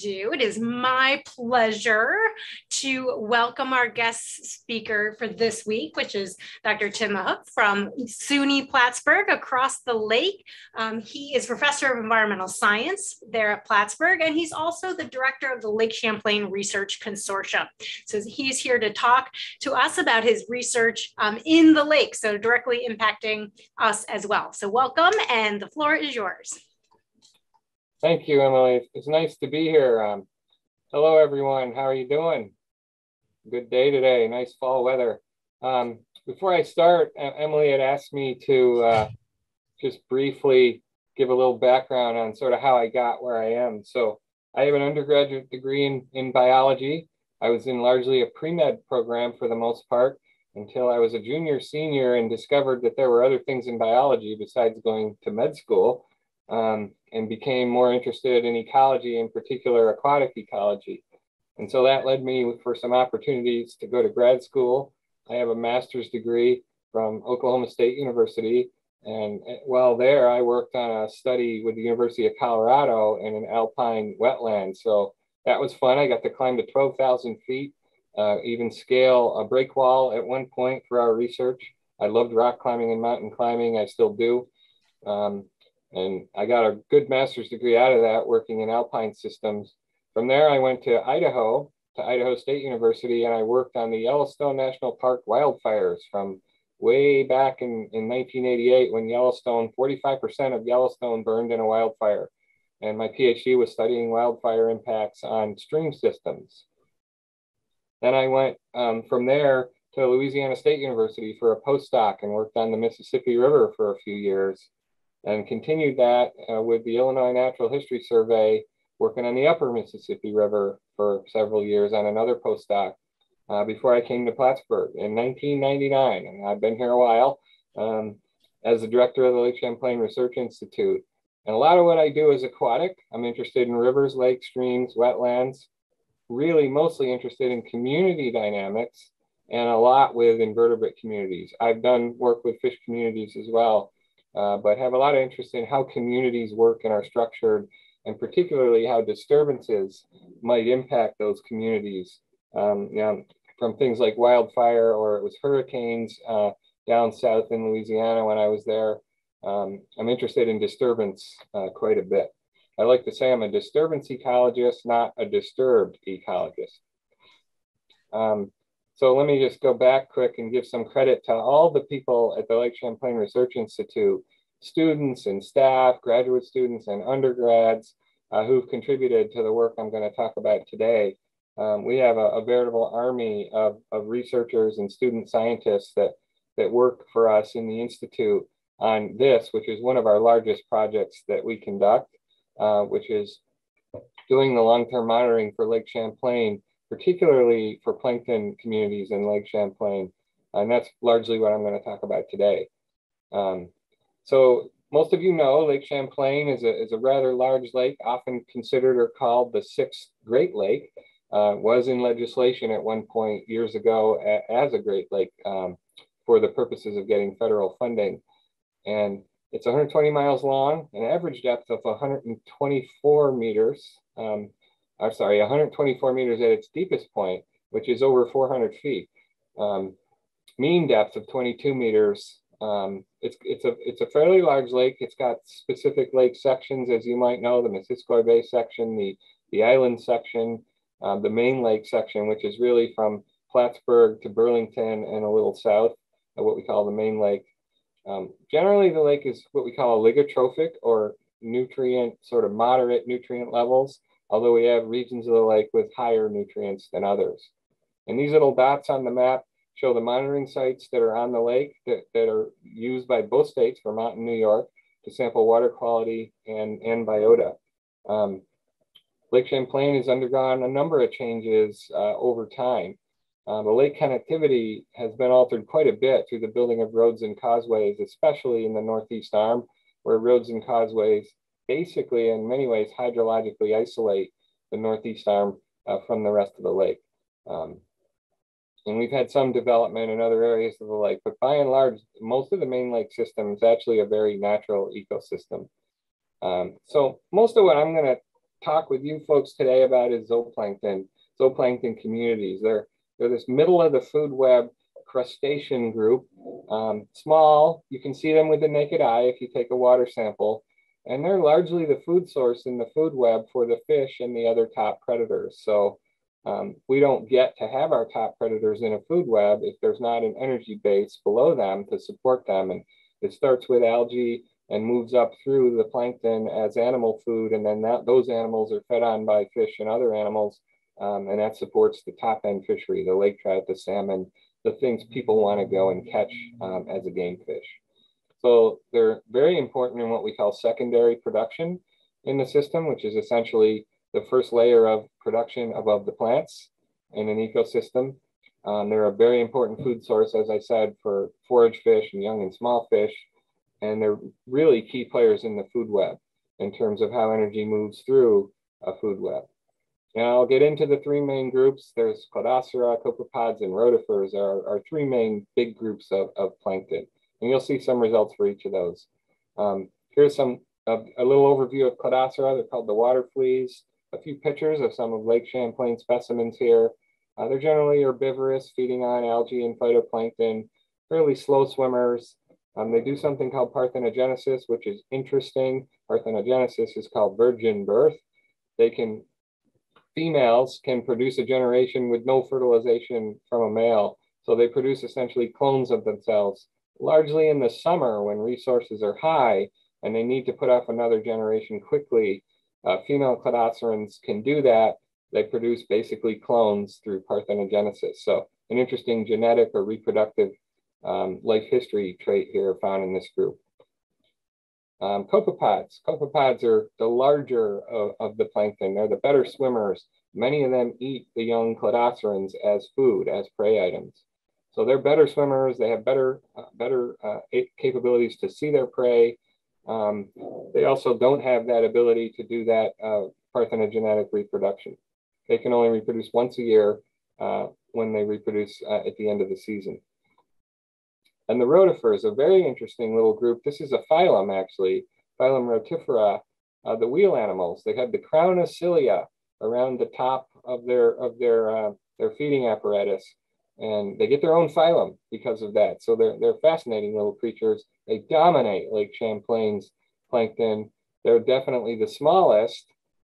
ado, it is my pleasure to welcome our guest speaker for this week, which is Dr. Tim Mihuc from SUNY Plattsburgh across the lake. Um, he is professor of environmental science there at Plattsburgh, and he's also the director of the Lake Champlain Research Consortium. So he's here to talk to us about his research um, in the lake, so directly impacting us as well. So welcome, and the floor is yours. Thank you, Emily. It's nice to be here. Um, hello, everyone. How are you doing? Good day today. Nice fall weather. Um, before I start, Emily had asked me to uh, just briefly give a little background on sort of how I got where I am. So I have an undergraduate degree in, in biology. I was in largely a pre-med program for the most part until I was a junior senior and discovered that there were other things in biology besides going to med school um, and became more interested in ecology, in particular aquatic ecology. And so that led me for some opportunities to go to grad school. I have a master's degree from Oklahoma State University. And eh, while there, I worked on a study with the University of Colorado in an alpine wetland. So that was fun. I got to climb to 12,000 feet, uh, even scale a break wall at one point for our research. I loved rock climbing and mountain climbing. I still do. Um, and I got a good master's degree out of that working in alpine systems. From there, I went to Idaho, to Idaho State University, and I worked on the Yellowstone National Park wildfires from way back in, in 1988 when Yellowstone, 45% of Yellowstone burned in a wildfire. And my PhD was studying wildfire impacts on stream systems. Then I went um, from there to Louisiana State University for a postdoc and worked on the Mississippi River for a few years and continued that uh, with the Illinois Natural History Survey, working on the upper Mississippi River for several years on another postdoc uh, before I came to Plattsburgh in 1999. And I've been here a while um, as the director of the Lake Champlain Research Institute. And a lot of what I do is aquatic. I'm interested in rivers, lakes, streams, wetlands, really mostly interested in community dynamics and a lot with invertebrate communities. I've done work with fish communities as well uh, but have a lot of interest in how communities work and are structured, and particularly how disturbances might impact those communities. Um, you know, from things like wildfire or it was hurricanes uh, down south in Louisiana when I was there. Um, I'm interested in disturbance uh, quite a bit. I like to say I'm a disturbance ecologist, not a disturbed ecologist. Um, so let me just go back quick and give some credit to all the people at the Lake Champlain Research Institute, students and staff, graduate students and undergrads uh, who've contributed to the work I'm going to talk about today. Um, we have a, a, veritable army of, of researchers and student scientists that, that work for us in the Institute on this, which is one of our largest projects that we conduct, uh, which is doing the long-term monitoring for Lake Champlain particularly for plankton communities in Lake Champlain. And that's largely what I'm going to talk about today. Um, so most of you know Lake Champlain is a, is a rather large lake, often considered or called the sixth Great Lake. Uh, was in legislation at one point years ago a, as a Great Lake um, for the purposes of getting federal funding. And it's 120 miles long, an average depth of 124 meters. Um, I'm sorry, 124 meters at its deepest point, which is over 400 feet. Um, mean depth of 22 meters. Um, it's, it's, a, it's a fairly large lake. It's got specific lake sections, as you might know, the Missisquoi Bay section, the, the island section, uh, the main lake section, which is really from Plattsburgh to Burlington and a little south of what we call the main lake. Um, generally, the lake is what we call oligotrophic or nutrient, sort of moderate nutrient levels although we have regions of the lake with higher nutrients than others. And these little dots on the map show the monitoring sites that are on the lake that, that are used by both states, Vermont and New York, to sample water quality and, and biota. Um, lake Champlain has undergone a number of changes uh, over time. Uh, the lake connectivity has been altered quite a bit through the building of roads and causeways, especially in the Northeast Arm, where roads and causeways basically, in many ways, hydrologically isolate the northeast arm uh, from the rest of the lake. Um, and we've had some development in other areas of the lake, but by and large, most of the main lake system is actually a very natural ecosystem. Um, so most of what I'm going to talk with you folks today about is zooplankton, zooplankton communities. They're, they're this middle of the food web crustacean group. Um, small, you can see them with the naked eye if you take a water sample, and they're largely the food source in the food web for the fish and the other top predators. So um, we don't get to have our top predators in a food web if there's not an energy base below them to support them. And it starts with algae and moves up through the plankton as animal food. And then that, those animals are fed on by fish and other animals. Um, and that supports the top end fishery, the lake trout, the salmon, the things people want to go and catch um, as a game fish. So they're very important in what we call secondary production in the system, which is essentially the first layer of production above the plants in an ecosystem. Um, they're a very important food source, as I said, for forage fish and young and small fish. And they're really key players in the food web in terms of how energy moves through a food web. And I'll get into the three main groups. There's Cladocera, copepods, and rotifers are, are three main big groups of, of plankton. And you'll see some results for each of those. Um, here's some a little overview of Cladocera. They're called the water fleas a few pictures of some of Lake Champlain specimens here. Uh, they're generally herbivorous, feeding on algae and phytoplankton, fairly slow swimmers. Um, they do something called parthenogenesis, which is interesting. Parthenogenesis is called virgin birth. They can, females can produce a generation with no fertilization from a male. So they produce essentially clones of themselves, largely in the summer when resources are high and they need to put off another generation quickly uh, female cladocerans can do that. They produce basically clones through parthenogenesis. So an interesting genetic or reproductive um, life history trait here found in this group. Um, copepods. Copepods are the larger of, of, the plankton. They're the better swimmers. Many of them eat the young cladocerans as food, as prey items. So they're better swimmers. They have better, uh, better uh, capabilities to see their prey um, they also don't have that ability to do that uh, parthenogenetic reproduction. They can only reproduce once a year uh, when they reproduce uh, at the end of the season. And the rotifer is a very interesting little group. This is a phylum, actually, phylum Rotifera, uh, the wheel animals. They have the crown of cilia around the top of their of their their feeding apparatus, and they get their own phylum because of that. So they're they're fascinating little creatures. They dominate Lake Champlain's plankton. They're definitely the smallest,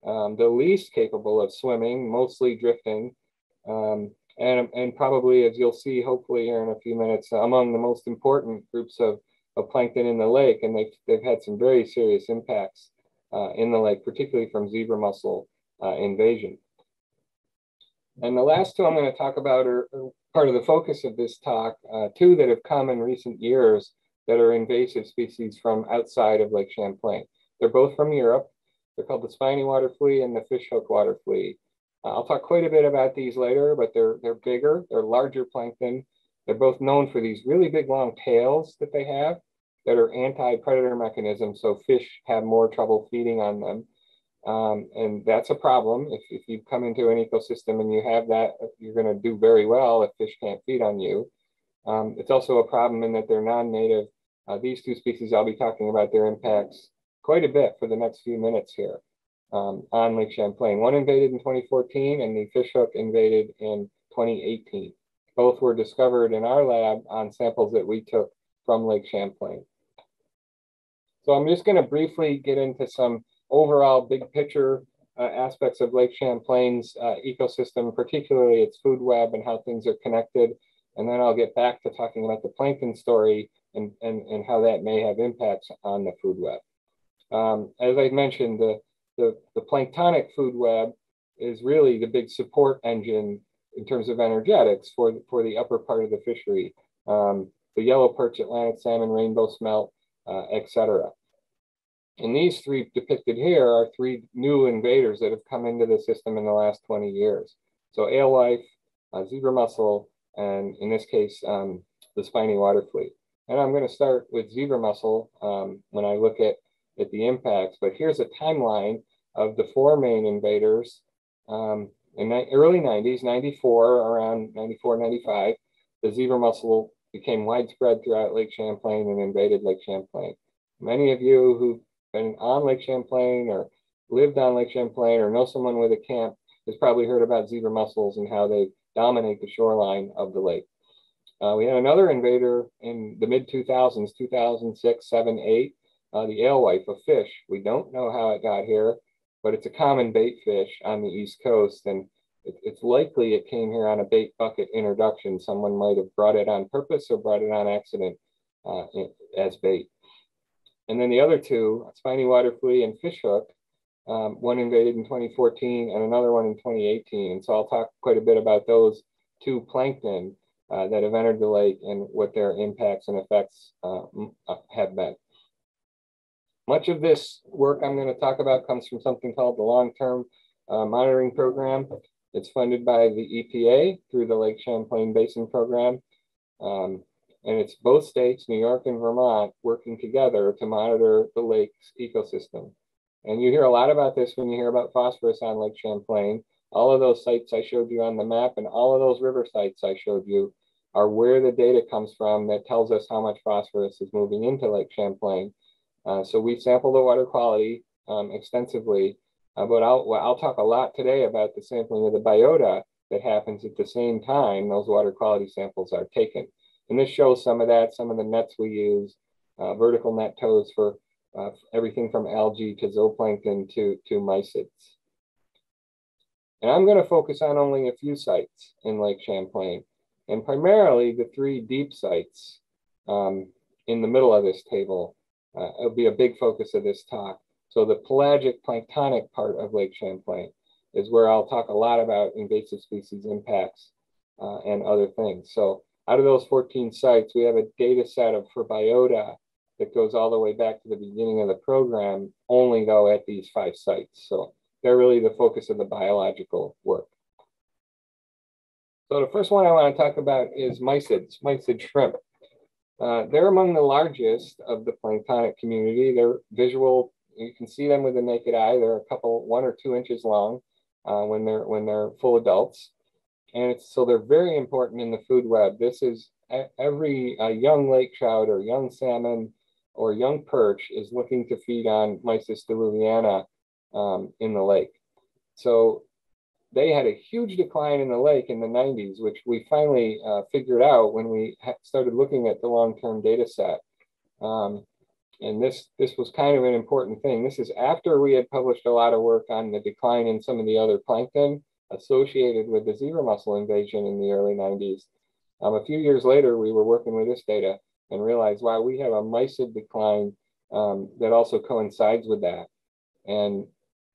um, the least capable of swimming, mostly drifting, um, and, and probably, as you'll see, hopefully here in a few minutes, among the most important groups of, of plankton in the lake. And they've, they've had some very serious impacts uh, in the lake, particularly from zebra mussel uh, invasion. And the last two I'm going to talk about are, are part of the focus of this talk, uh, two that have come in recent years that are invasive species from outside of Lake Champlain. They're both from Europe. They're called the spiny water flea and the fishhook water flea. Uh, I'll talk quite a bit about these later, but they're, they're bigger, they're larger plankton. They're both known for these really big long tails that they have that are anti-predator mechanisms, so fish have more trouble feeding on them. Um, and that's a problem. If, if you come into an ecosystem and you have that, you're going to do very well if fish can't feed on you. Um, it's also a problem in that they're non-native uh, these two species, I'll be talking about their impacts quite a bit for the next few minutes here um, on Lake Champlain. One invaded in 2014 and the fishhook invaded in 2018. Both were discovered in our lab on samples that we took from Lake Champlain. So I'm just gonna briefly get into some overall big picture uh, aspects of Lake Champlain's uh, ecosystem, particularly its food web and how things are connected. And then I'll get back to talking about the plankton story and, and, and how that may have impacts on the food web. Um, as I mentioned, the, the, the, planktonic food web is really the big support engine in terms of energetics for, for the upper part of the fishery. Um, the yellow perch, Atlantic salmon, rainbow smelt, uh, etc. And these three depicted here are three new invaders that have come into the system in the last 20 years. So alewife, uh, zebra mussel, and in this case, um, the spiny water flea. And I'm going to start with zebra mussel um, when I look at, at the impacts. But here's a timeline of the four main invaders. Um, in the early 90s, 94, around 94, 95, the zebra mussel became widespread throughout Lake Champlain and invaded Lake Champlain. Many of you who've been on Lake Champlain or lived on Lake Champlain or know someone with a camp has probably heard about zebra mussels and how they dominate the shoreline of the lake. Uh, we had another invader in the mid 2000s, 2006, 7, 8, uh, the alewife, a fish. We don't know how it got here, but it's a common bait fish on the East Coast. And it, it's likely it came here on a bait bucket introduction. Someone might have brought it on purpose or brought it on accident uh, as bait. And then the other two, spiny water flea and fishhook, um, one invaded in 2014 and another one in 2018. And so I'll talk quite a bit about those two plankton uh, that have entered the lake and what their impacts and effects uh, uh have been. Much of this work I'm going to talk about comes from something called the Long-Term uh, Monitoring Program. It's funded by the EPA through the Lake Champlain Basin Program. Um, and it's both states, New York and Vermont, working together to monitor the lake's ecosystem. And you hear a lot about this when you hear about phosphorus on Lake Champlain. All of those sites I showed you on the map and all of those river sites I showed you are where the data comes from that tells us how much phosphorus is moving into Lake Champlain. Uh, so we sample the water quality um, extensively, uh, but I'll, I'll talk a lot today about the sampling of the biota that happens at the same time those water quality samples are taken. And this shows some of that, some of the nets we use, uh, vertical net tows for uh, everything from algae to zooplankton to, to mysids. And I'm going to focus on only a few sites in Lake Champlain, and primarily the three deep sites um, in the middle of this table. Uh, it'll be a big focus of this talk. So the pelagic planktonic part of Lake Champlain is where I'll talk a lot about invasive species impacts uh, and other things. So out of those 14 sites, we have a data set of for biota that goes all the way back to the beginning of the program, only though at these five sites. So they're really the focus of the biological work. So the first one I want to talk about is mysids, mysid shrimp. Uh, they're among the largest of the planktonic community. They're visual, you can see them with the naked eye. They're a couple, one or two inches long uh, when they're when they're full adults. And it's, so they're very important in the food web. This is every uh, young lake trout or young salmon or young perch is looking to feed on Mysis diluviana um, in the lake. So they had a huge decline in the lake in the 90s, which we finally uh, figured out when we started looking at the long-term data set. Um, and this, this was kind of an important thing. This is after we had published a lot of work on the decline in some of the other plankton associated with the zebra mussel invasion in the early 90s. Um, a few years later, we were working with this data and realized, wow, we have a mysid decline um, that also coincides with that. And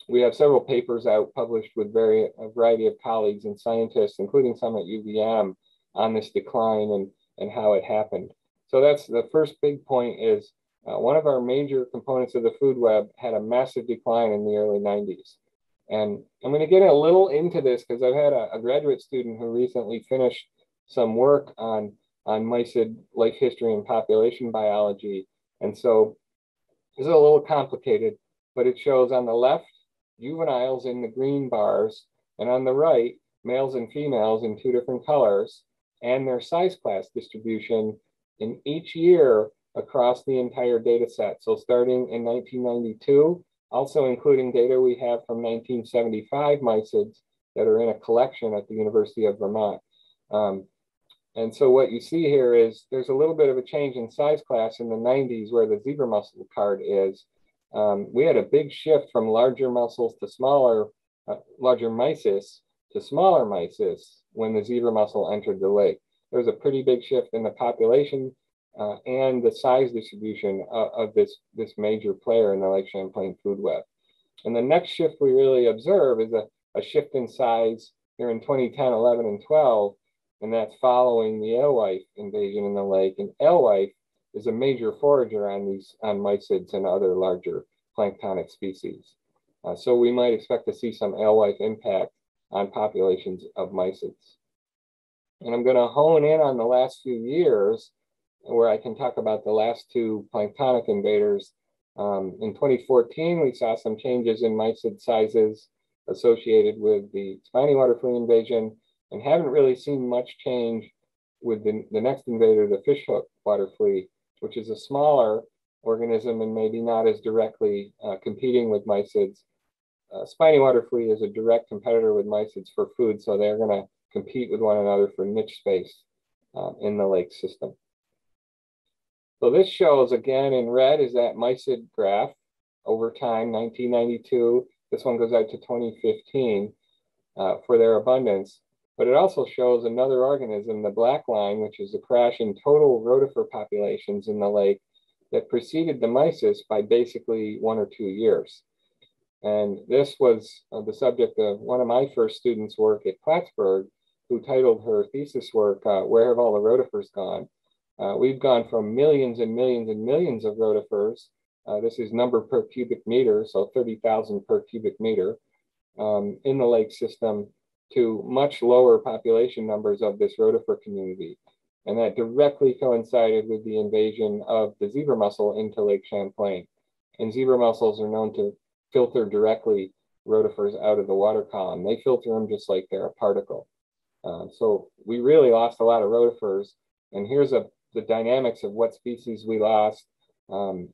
we have several papers out published with very, a variety of colleagues and scientists, including some at UVM, on this decline and, and how it happened. So that's the first big point is uh, one of our major components of the food web had a massive decline in the early 90s. And I'm going to get a little into this because I've had a, a graduate student who recently finished some work on on mysid life history and population biology. And so this is a little complicated, but it shows on the left, juveniles in the green bars, and on the right, males and females in two different colors, and their size class distribution in each year across the entire data set. So starting in 1992, also including data we have from 1975 mysids that are in a collection at the University of Vermont. Um, and so what you see here is there's a little bit of a change in size class in the 90s where the zebra mussel card is. Um, we had a big shift from larger mussels to smaller, uh, larger mysis to smaller mysis when the zebra mussel entered the lake. There was a pretty big shift in the population uh, and the size distribution of, of, this, this major player in the Lake Champlain food web. And the next shift we really observe is a, a shift in size here in 2010, 11, and 12 and that's following the alewife invasion in the lake. And alewife is a major forager on these on mysids and other larger planktonic species. Uh, so we might expect to see some alewife impact on populations of mysids. And I'm going to hone in on the last few years where I can talk about the last two planktonic invaders. Um, in 2014, we saw some changes in mysid sizes associated with the spiny water flea invasion and haven't really seen much change with the, the next invader, the fishhook water flea, which is a smaller organism and maybe not as directly uh, competing with mysids, uh, spiny water flea is a direct competitor with mysids for food, so they're going to compete with one another for niche space um, in the lake system. So this shows again in red is that mysid graph over time, 1992. This one goes out to 2015 uh, for their abundance. But it also shows another organism, the black line, which is the crash in total rotifer populations in the lake that preceded the mysis by basically one or two years. And this was uh, the subject of one of my first students' work at Plattsburgh, who titled her thesis work, uh, Where Have All the Rotifers Gone? Uh, we've gone from millions and millions and millions of rotifers. Uh, this is number per cubic meter, so 30,000 per cubic meter um, in the lake system to much lower population numbers of this rotifer community. And that directly coincided with the invasion of the zebra mussel into Lake Champlain. And zebra mussels are known to filter directly rotifers out of the water column. They filter them just like they're a particle. Uh, so we really lost a lot of rotifers. And here's a, the dynamics of what species we lost. Um,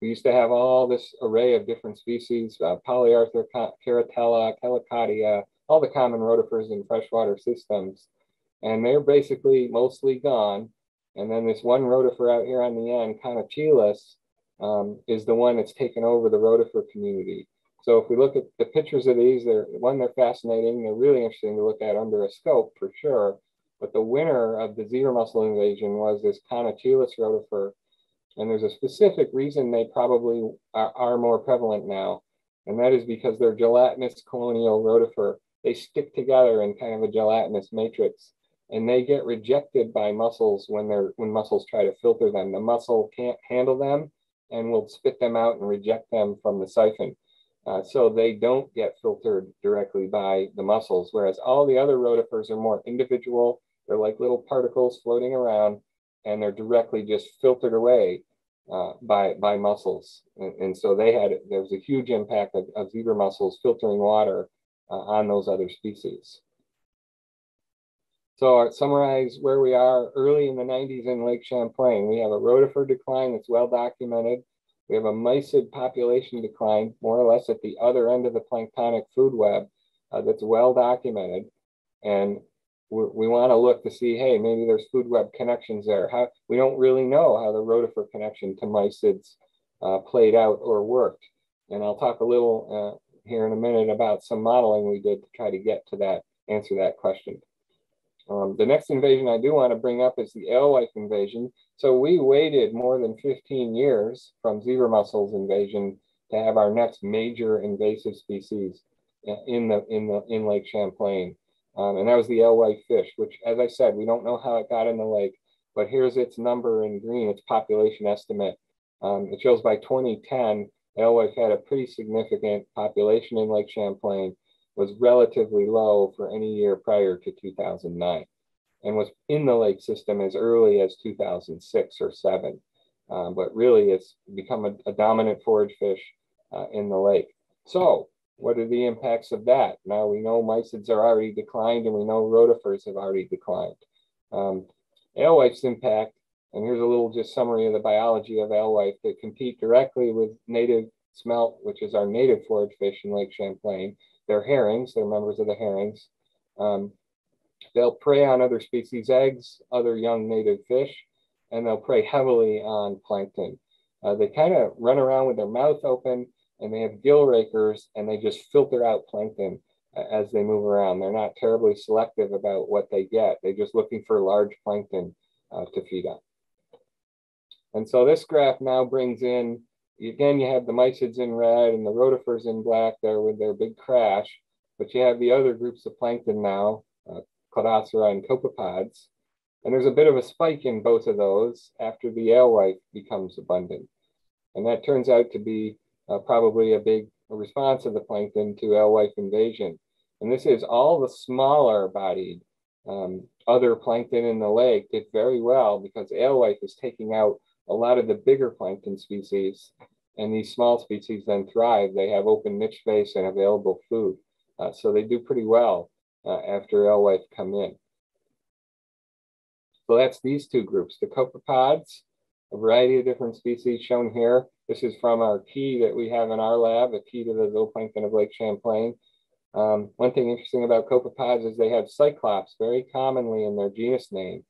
we used to have all this array of different species, uh, Polyarthra, Keratella, Kellicottia, all the common rotifers in freshwater systems. And they're basically mostly gone. And then this one rotifer out here on the end, Conochilus, um, is the one that's taken over the rotifer community. So if we look at the pictures of these, they're one, they're fascinating. They're really interesting to look at under a scope for sure. But the winner of the zebra mussel invasion was this Conochilus rotifer. And there's a specific reason they probably are, are more prevalent now. And that is because they're gelatinous colonial rotifer. They stick together in kind of a gelatinous matrix and they get rejected by mussels when they're when mussels try to filter them. The mussel can't handle them and will spit them out and reject them from the siphon. Uh, so they don't get filtered directly by the mussels, whereas all the other rotifers are more individual. They're like little particles floating around and they're directly just filtered away uh, by, by mussels. And, and, so they had, there was a huge impact of, of zebra mussels filtering water uh, on those other species. So I'll summarize where we are early in the 90s in Lake Champlain. We have a rotifer decline that's well documented. We have a mysid population decline, more or less at the other end of the planktonic food web uh, that's well documented. And we want to look to see, hey, maybe there's food web connections there. How, we don't really know how the rotifer connection to mysids uh, played out or worked. And I'll talk a little uh, here in a minute about some modeling we did to try to get to that, answer that question. Um, the next invasion I do want to bring up is the alewife invasion. So we waited more than 15 years from zebra mussels invasion to have our next major invasive species in the in the in Lake Champlain, um, and that was the alewife fish. Which, as I said, we don't know how it got in the lake, but here's its number in green, its population estimate. Um, it shows by 2010, alewife had a pretty significant population in Lake Champlain was relatively low for any year prior to 2009 and was in the lake system as early as 2006 or 7. Um, but really, it's become a, a dominant forage fish uh, in the lake. So, what are the impacts of that? Now we know mysids are already declined, and we know rotifers have already declined. Um, alewives impact, and here's a little just summary of the biology of alewife that compete directly with native smelt, which is our native forage fish in Lake Champlain, they're herrings, they're members of the herrings. Um, they'll prey on other species' eggs, other young native fish, and they'll prey heavily on plankton. Uh, they kind of run around with their mouth open and they have gill rakers and they just filter out plankton as they move around. They're not terribly selective about what they get. They're just looking for large plankton uh, to feed on. And so this graph now brings in again, you have the mysids in red and the rotifers in black there with their big crash, but you have the other groups of plankton now, uh, Cladocera and copepods. And there's a bit of a spike in both of those after the alewife becomes abundant. And that turns out to be uh, probably a big response of the plankton to alewife invasion. And this is all the smaller bodied um, other plankton in the lake did very well because alewife is taking out a lot of the bigger plankton species and these small species then thrive. They have open niche space and available food. Uh, so they do pretty well uh, after alewife come in. So that's these two groups, the copepods a variety of different species shown here. This is from our key that we have in our lab, a key to the zooplankton of Lake Champlain. Um, one thing interesting about copepods is they have cyclops very commonly in their genus name.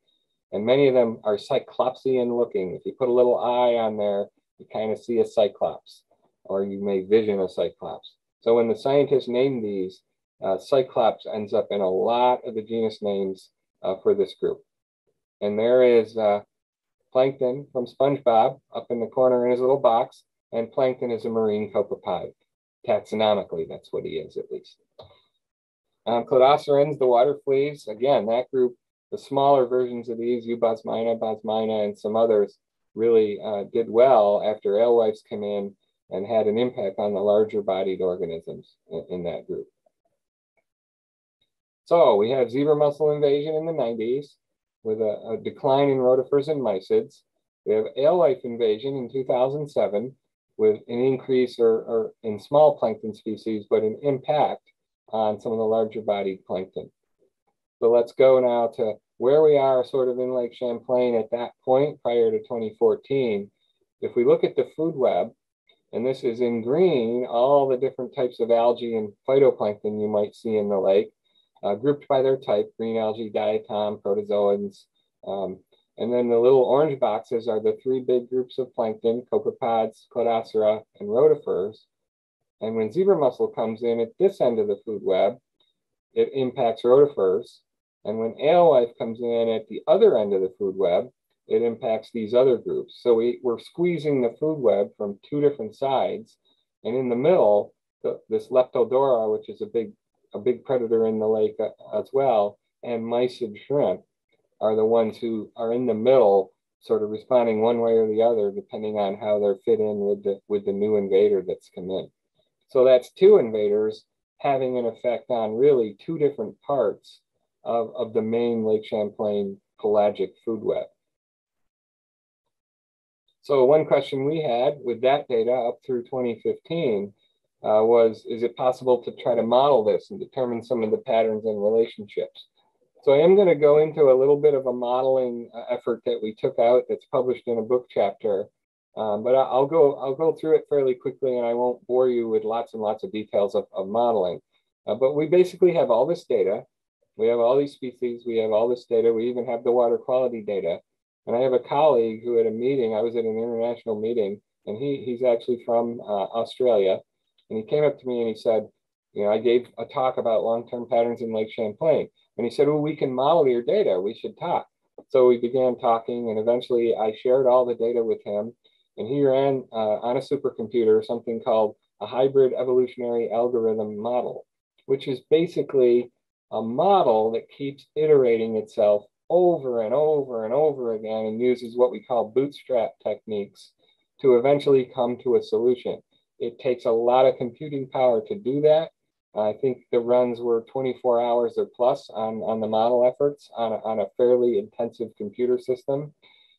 And many of them are cyclopsian looking. If you put a little eye on there, you kind of see a cyclops, or you may vision a cyclops. So when the scientists name these, uh, cyclops ends up in a lot of the genus names uh, for this group. And there is uh, plankton from SpongeBob up in the corner in his little box, and plankton is a marine copepod. Taxonomically, that's what he is at least. Um, the water fleas, again, that group the smaller versions of these, Eubosmina, Bosmina, and some others, really uh, did well after alewives came in and had an impact on the larger bodied organisms in, in that group. So we have zebra mussel invasion in the 90s with a, a decline in rotifers and mysids. We have alewife invasion in 2007 with an increase or, or in small plankton species, but an impact on some of the larger bodied plankton. So let's go now to where we are sort of in Lake Champlain at that point prior to 2014. If we look at the food web, and this is in green, all the different types of algae and phytoplankton you might see in the lake, uh, grouped by their type, green algae, diatom, protozoans. Um, and then the little orange boxes are the three big groups of plankton, copepods, cladocera, and rotifers. And when zebra mussel comes in at this end of the food web, it impacts rotifers. And when alewife comes in at the other end of the food web, it impacts these other groups. So we, we're squeezing the food web from two different sides. And in the middle, the, this Leptodora, which is a big, a big predator in the lake uh, as well, and mysid shrimp are the ones who are in the middle, sort of responding one way or the other, depending on how they're fit in with the, with the new invader that's come in. So that's two invaders having an effect on really two different parts of, of the main Lake Champlain pelagic food web. So one question we had with that data up through 2015 uh, was, is it possible to try to model this and determine some of the patterns and relationships? So I am going to go into a little bit of a modeling uh, effort that we took out that's published in a book chapter. Um, but I'll go I'll go through it fairly quickly and I won't bore you with lots and lots of details of, of modeling. Uh, but we basically have all this data we have all these species, we have all this data, we even have the water quality data. And I have a colleague who at a meeting, I was at an international meeting, and he, he's actually from uh, Australia. And he came up to me and he said, you know, I gave a talk about long-term patterns in Lake Champlain. And he said, well, we can model your data, we should talk. So we began talking and eventually I shared all the data with him. And he ran uh, on a supercomputer something called a hybrid evolutionary algorithm model, which is basically a model that keeps iterating itself over and over and over again and uses what we call bootstrap techniques to eventually come to a solution. It takes a lot of computing power to do that. I think the runs were 24 hours or plus on, on the model efforts on a, on a fairly intensive computer system.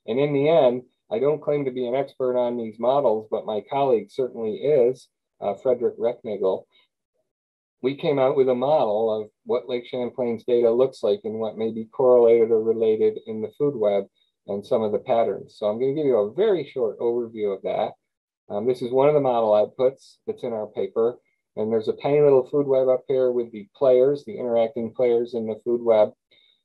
And in the end, I don't claim to be an expert on these models, but my colleague certainly is, uh, Frederick Recknagel we came out with a model of what Lake Champlain's data looks like and what may be correlated or related in the food web and some of the patterns. So I'm going to give you a very short overview of that. Um, this is one of the model outputs that's in our paper. And there's a tiny little food web up here with the players, the interacting players in the food web.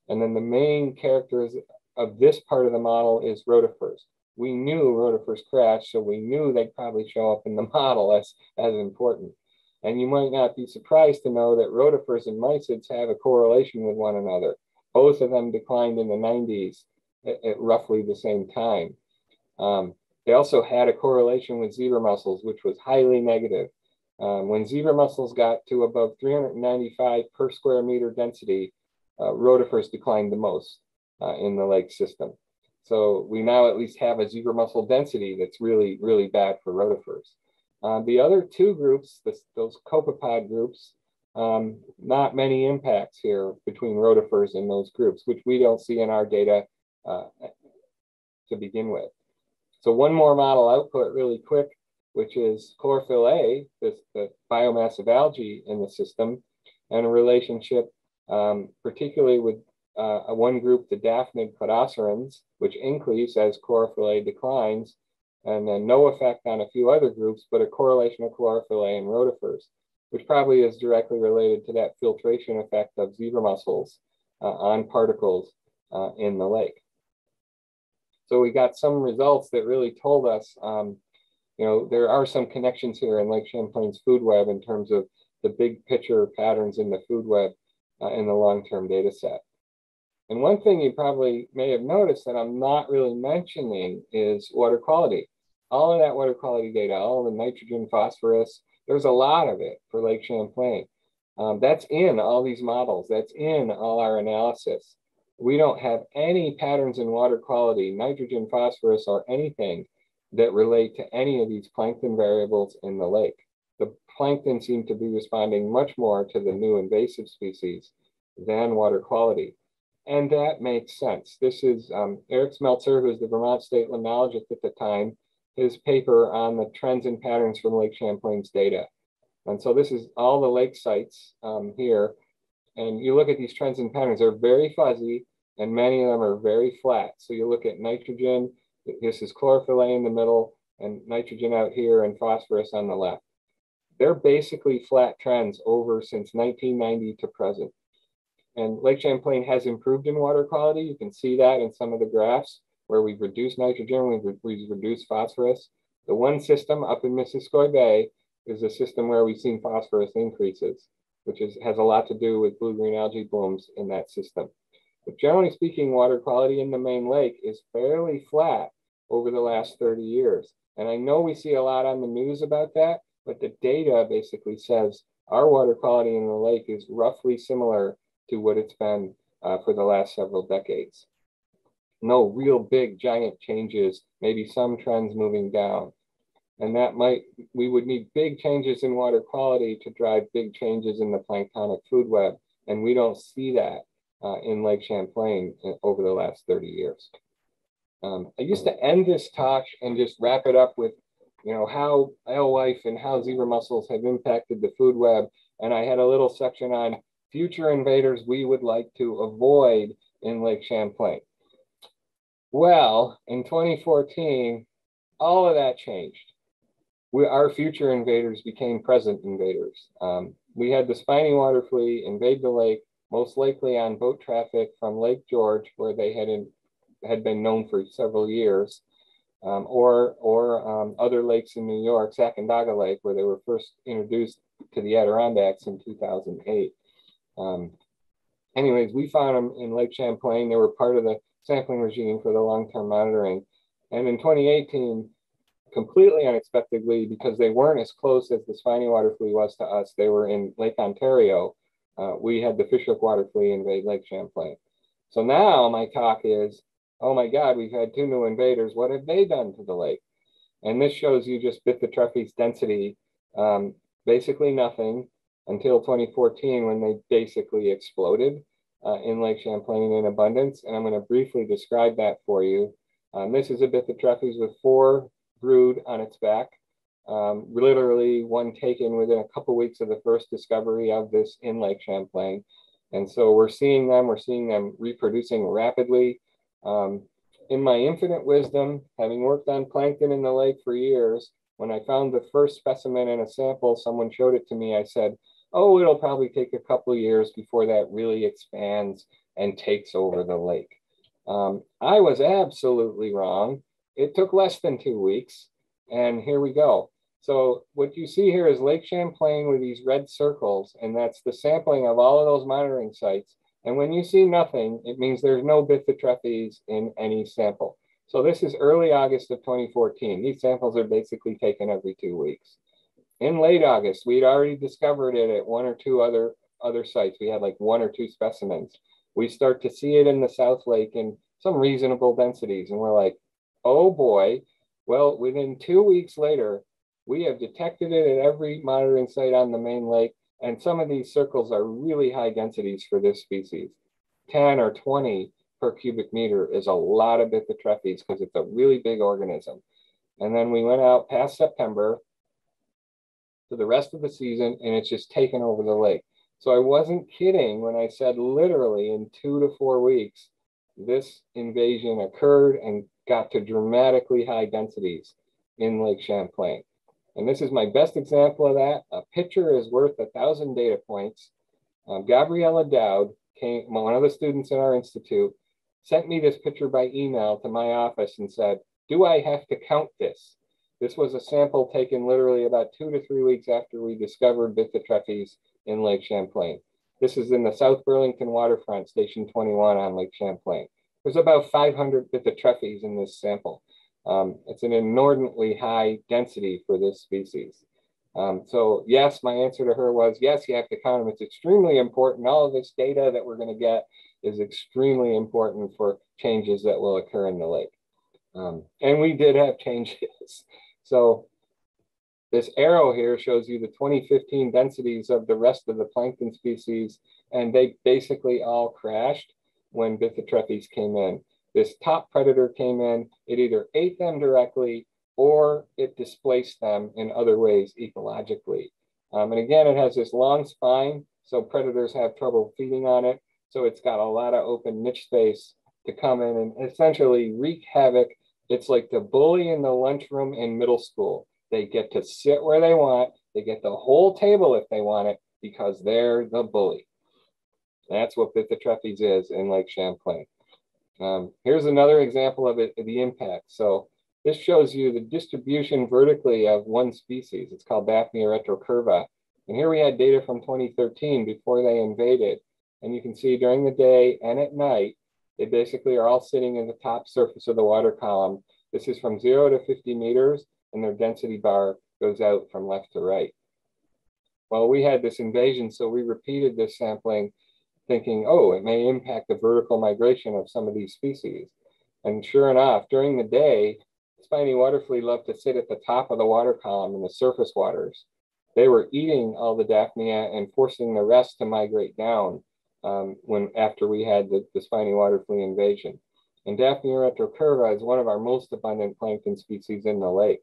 And then the main characters of this part of the model is rotifers. We knew rotifers crashed, so we knew they'd probably show up in the model as, as important. And you might not be surprised to know that rotifers and mysids have a correlation with one another. Both of them declined in the 90s at, at roughly the same time. Um, they also had a correlation with zebra mussels, which was highly negative. Um, when zebra mussels got to above 395 per square meter density, uh, rotifers declined the most uh, in the lake system. So we now at least have a zebra mussel density that's really, really bad for rotifers. Uh, the other two groups, this, those copepod groups, um, not many impacts here between rotifers and those groups, which we don't see in our data uh, to begin with. So one more model output really quick, which is chlorophyll A, this, the biomass of algae in the system, and a relationship um, particularly with uh, one group, the daphnid cladocerans, which increase as chlorophyll A declines, and then no effect on a few other groups, but a correlation of chlorophyll A and rotifers, which probably is directly related to that filtration effect of zebra mussels uh, on particles uh, in the lake. So we got some results that really told us, um, you know, there are some connections here in Lake Champlain's food web in terms of the big picture patterns in the food web uh, in the long-term data set. And one thing you probably may have noticed that I'm not really mentioning is water quality. All of that water quality data, all the nitrogen, phosphorus, there's a lot of it for Lake Champlain. Um, that's in all these models. That's in all our analysis. We don't have any patterns in water quality, nitrogen, phosphorus, or anything that relate to any of these plankton variables in the lake. The plankton seem to be responding much more to the new invasive species than water quality. And that makes sense. This is um, Eric Smeltzer, who's the Vermont State Limnologist at the time, his paper on the trends and patterns from Lake Champlain's data. And so this is all the lake sites um, here. And you look at these trends and patterns, they're very fuzzy and many of them are very flat. So you look at nitrogen, this is chlorophyll A in the middle and nitrogen out here and phosphorus on the left. They're basically flat trends over since 1990 to present. And Lake Champlain has improved in water quality. You can see that in some of the graphs where we've reduced nitrogen, we've, we've reduced phosphorus. The one system up in Missisquoi Bay is a system where we've seen phosphorus increases, which is, has a lot to do with blue-green algae blooms in that system. But generally speaking, water quality in the main lake is fairly flat over the last 30 years. And I know we see a lot on the news about that, but the data basically says our water quality in the lake is roughly similar to what it's been uh, for the last several decades. No real big giant changes, maybe some trends moving down. And that might, we would need big changes in water quality to drive big changes in the planktonic food web. And we don't see that uh, in Lake Champlain uh, over the last 30 years. Um, I used to end this talk and just wrap it up with, you know, how alewife and how zebra mussels have impacted the food web. And I had a little section on future invaders we would like to avoid in Lake Champlain. Well, in 2014, all of that changed we, our future invaders became present invaders. Um, we had the spiny water flea invade the lake, most likely on boat traffic from Lake George, where they had, in, had been known for several years, um, or, or um, other lakes in New York, Sacandaga Lake, where they were first introduced to the Adirondacks in 2008. Um, anyways, we found them in Lake Champlain. They were part of the sampling regime for the long-term monitoring. And in 2018, completely unexpectedly because they weren't as close as the spiny water flea was to us. They were in Lake Ontario. Uh, we had the fishhook water flea invade Lake Champlain. So now my talk is, oh my God, we've had two new invaders. What have they done to the lake? And this shows you just the Bythotrephes density, um, basically nothing until 2014 when they basically exploded uh, in Lake Champlain in abundance. And I'm going to briefly describe that for you. Um, this is a Bythotrephes with four brood on its back. Um, literally one taken within a couple weeks of the first discovery of this in Lake Champlain. And so we're seeing them, we're seeing them reproducing rapidly. Um, in my infinite wisdom, having worked on plankton in the lake for years, when I found the first specimen in a sample, someone showed it to me, I said, oh, it'll probably take a couple years before that really expands and takes over the lake. Um, I was absolutely wrong it took less than two weeks, and here we go. So what you see here is Lake Champlain with these red circles, and that's the sampling of all of those monitoring sites. And when you see nothing, it means there's no Bythotrephes in any sample. So this is early August of 2014. These samples are basically taken every two weeks. In late August, we'd already discovered it at one or two other, other sites. We had like one or two specimens. We start to see it in the South Lake in some reasonable densities. And we're like, oh boy, well, within two weeks later, we have detected it at every monitoring site on the main lake. And some of these circles are really high densities for this species. 10 or 20 per cubic meter is a lot of Bythotrephes because it's a really big organism. And then we went out past September to the rest of the season and it's just taken over the lake. So I wasn't kidding when I said literally in two to four weeks, this invasion occurred and got to dramatically high densities in Lake Champlain. And this is my best example of that. A picture is worth a thousand data points. Um, Gabriella Dowd, came, one of the students in our institute, sent me this picture by email to my office and said, do I have to count this? This was a sample taken literally about two to three weeks after we discovered Bythotrephes in Lake Champlain. This is in the South Burlington waterfront, Station 21 on Lake Champlain. There's about 500 Bythotrephes in this sample. Um, it's an inordinately high density for this species. Um, so yes, my answer to her was yes, you have to count them. It's extremely important. All of this data that we're going to get is extremely important for changes that will occur in the lake. Um, and we did have changes. So this arrow here shows you the 2015 densities of the rest of the plankton species, and they basically all crashed when Bythotrephes came in. This top predator came in, it either ate them directly or it displaced them in other ways ecologically. Um, and again, it has this long spine, so predators have trouble feeding on it. So it's got a lot of open niche space to come in and essentially wreak havoc it's like the bully in the lunchroom in middle school. They get to sit where they want. They get the whole table if they want it because they're the bully. That's what Bythotrephes is in Lake Champlain. Um, here's another example of it, the impact. So this shows you the distribution vertically of one species. It's called Daphnia retrocurva. And here we had data from 2013 before they invaded. And you can see during the day and at night, they basically are all sitting in the top surface of the water column. This is from zero to 50 meters and their density bar goes out from left to right. Well, we had this invasion, so we repeated this sampling thinking, oh, it may impact the vertical migration of some of these species. And sure enough, during the day, spiny water flea love to sit at the top of the water column in the surface waters. They were eating all the Daphnia and forcing the rest to migrate down um, when after we had the, the spiny water flea invasion. And Daphnia retrocurva is one of our most abundant plankton species in the lake.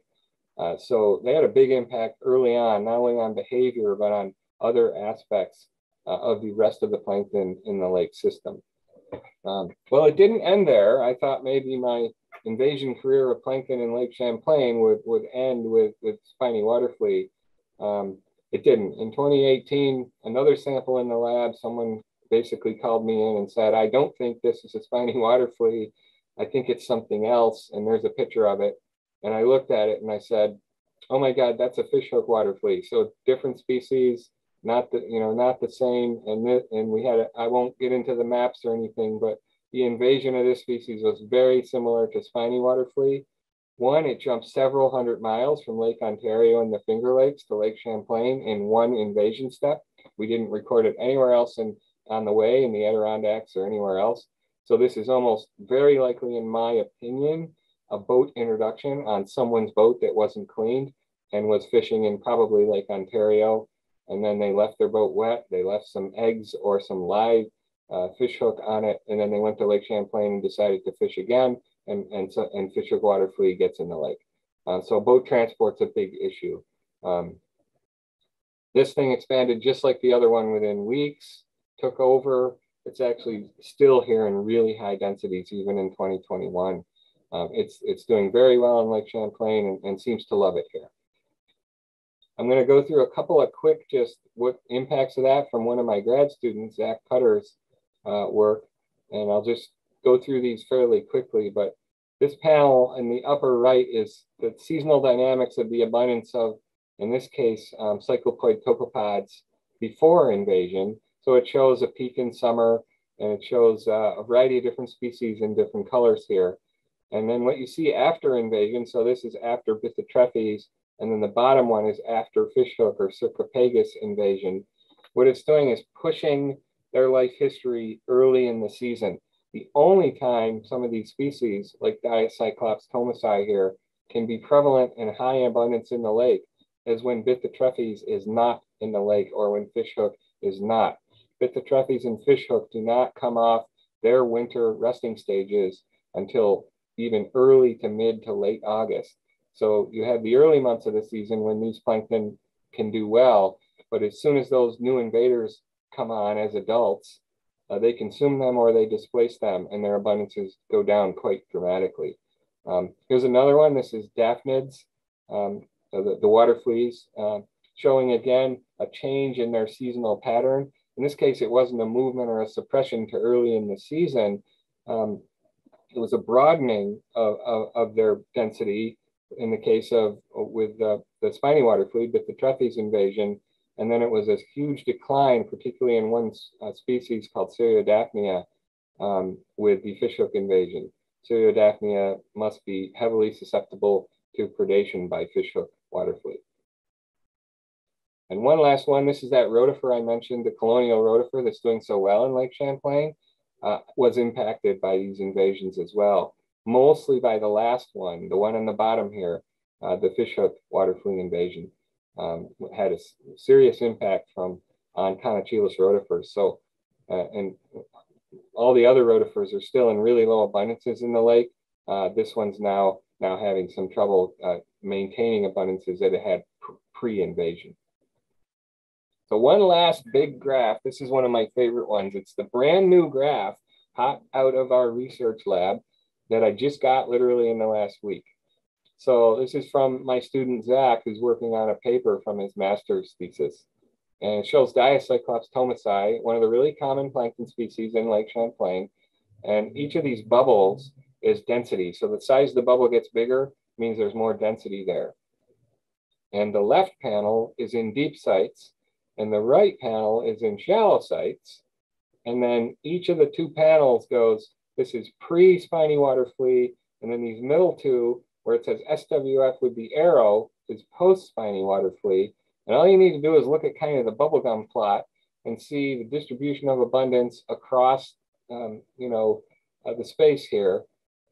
Uh, so they had a big impact early on, not only on behavior, but on other aspects uh, of the rest of the plankton in the lake system. Um, well, it didn't end there. I thought maybe my invasion career of plankton in Lake Champlain would, would end with, with spiny water flea. Um, it didn't. In 2018, another sample in the lab, someone basically called me in and said, I don't think this is a spiny water flea. I think it's something else. And there's a picture of it. And I looked at it and I said, oh my God, that's a fishhook water flea. So different species, not the, you know, not the same. And, this, and we had, a, I won't get into the maps or anything, but the invasion of this species was very similar to spiny water flea. One, it jumped several hundred miles from Lake Ontario and the Finger Lakes to Lake Champlain in one invasion step. We didn't record it anywhere else in on the way in the Adirondacks or anywhere else. So this is almost very likely, in my opinion, a boat introduction on someone's boat that wasn't cleaned and was fishing in probably Lake Ontario. And then they left their boat wet. They left some eggs or some live uh, fish hook on it. And then they went to Lake Champlain and decided to fish again. And, and, so, and fish hook water flea gets in the lake. Uh, so boat transport's a big issue. Um, this thing expanded just like the other one within weeks took over. It's actually still here in really high densities, even in 2021. Um, it's, it's doing very well in Lake Champlain and, and seems to love it here. I'm going to go through a couple of quick just what impacts of that from one of my grad students, Zach Cutter's uh, work. And I'll just go through these fairly quickly. But this panel in the upper right is the seasonal dynamics of the abundance of, in this case, um, cyclopoid copepods before invasion. So it shows a peak in summer and it shows uh, a variety of different species in different colors here. And then what you see after invasion, so this is after Bythotrephes, and then the bottom one is after fishhook or Cercopagis invasion. What it's doing is pushing their life history early in the season. The only time some of these species, like Diacyclops thomasi here, can be prevalent in high abundance in the lake is when Bythotrephes is not in the lake or when fishhook is not. Bythotrephes and fishhook do not come off their winter resting stages until even early to mid to late August. So you have the early months of the season when these plankton can do well, but as soon as those new invaders come on as adults, uh, they consume them or they displace them, and their abundances go down quite dramatically. Um, here's another one. This is daphnids, um, the, the, water fleas, uh, showing again a change in their seasonal pattern. In this case, it wasn't a movement or a suppression to early in the season. Um, it was a broadening of, of, of, their density in the case of with the, the spiny water flea, Bythotrephes invasion. And then it was a huge decline, particularly in one uh, species called Ceriodaphnia um, with the fishhook invasion. Ceriodaphnia must be heavily susceptible to predation by fishhook water flea. And one last one, this is that rotifer I mentioned, the colonial rotifer that's doing so well in Lake Champlain, uh, was impacted by these invasions as well, mostly by the last one, the one on the bottom here, uh, the fishhook water flea invasion, um, had a serious impact from on Conochilus rotifers. So, uh, and all the other rotifers are still in really low abundances in the lake. Uh, this one's now now having some trouble uh, maintaining abundances that it had pre-invasion. So one last big graph. This is one of my favorite ones. It's the brand new graph hot out of our research lab that I just got literally in the last week. So this is from my student Zach, who's working on a paper from his master's thesis. And it shows Diacyclops thomasi, one of the really common plankton species in Lake Champlain. And each of these bubbles is density. So the size of the bubble gets bigger means there's more density there. And the left panel is in deep sites and the right panel is in shallow sites. And then each of the two panels goes, this is pre-spiny water flea, and then these middle two, where it says SWF with the arrow, is post-spiny water flea. And all you need to do is look at kind of the bubblegum plot and see the distribution of abundance across, um, you know, uh, the space here.